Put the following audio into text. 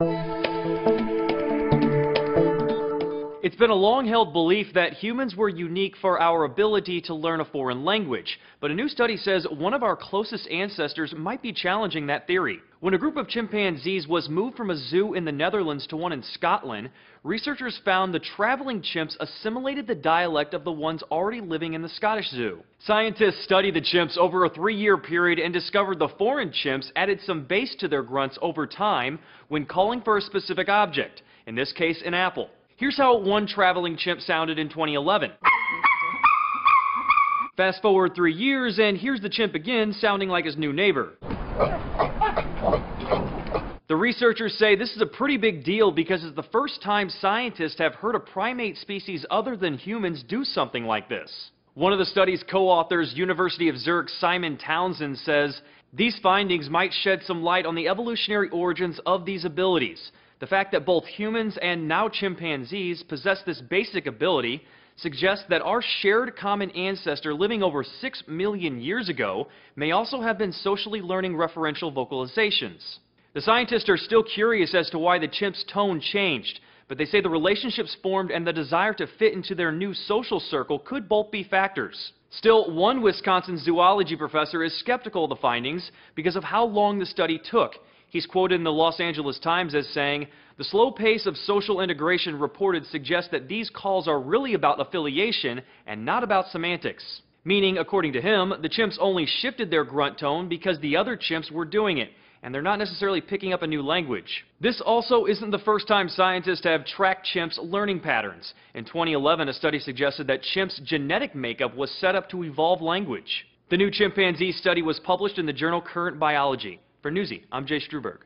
Thank you. It's been a long-held belief that humans were unique for our ability to learn a foreign language, but a new study says one of our closest ancestors might be challenging that theory. When a group of chimpanzees was moved from a zoo in the Netherlands to one in Scotland, researchers found the traveling chimps assimilated the dialect of the ones already living in the Scottish zoo. Scientists studied the chimps over a three-year period and discovered the foreign chimps added some bass to their grunts over time when calling for a specific object, in this case an apple. Here's how one traveling chimp sounded in 2011. Fast forward three years, and here's the chimp again, sounding like his new neighbor. The researchers say this is a pretty big deal because it's the first time scientists have heard a primate species other than humans do something like this. One of the study's co-authors, University of Zurich Simon Townsend, says these findings might shed some light on the evolutionary origins of these abilities. The fact that both humans and now chimpanzees possess this basic ability suggests that our shared common ancestor living over 6 million years ago may also have been socially learning referential vocalizations. The scientists are still curious as to why the chimp's tone changed, but they say the relationships formed and the desire to fit into their new social circle could both be factors. Still, one Wisconsin zoology professor is skeptical of the findings because of how long the study took He's quoted in the Los Angeles Times as saying, the slow pace of social integration reported suggests that these calls are really about affiliation and not about semantics. Meaning, according to him, the chimps only shifted their grunt tone because the other chimps were doing it, and they're not necessarily picking up a new language. This also isn't the first time scientists have tracked chimps' learning patterns. In 2011, a study suggested that chimps' genetic makeup was set up to evolve language. The new chimpanzee study was published in the journal Current Biology. For Newsy, I'm Jay Strubberg.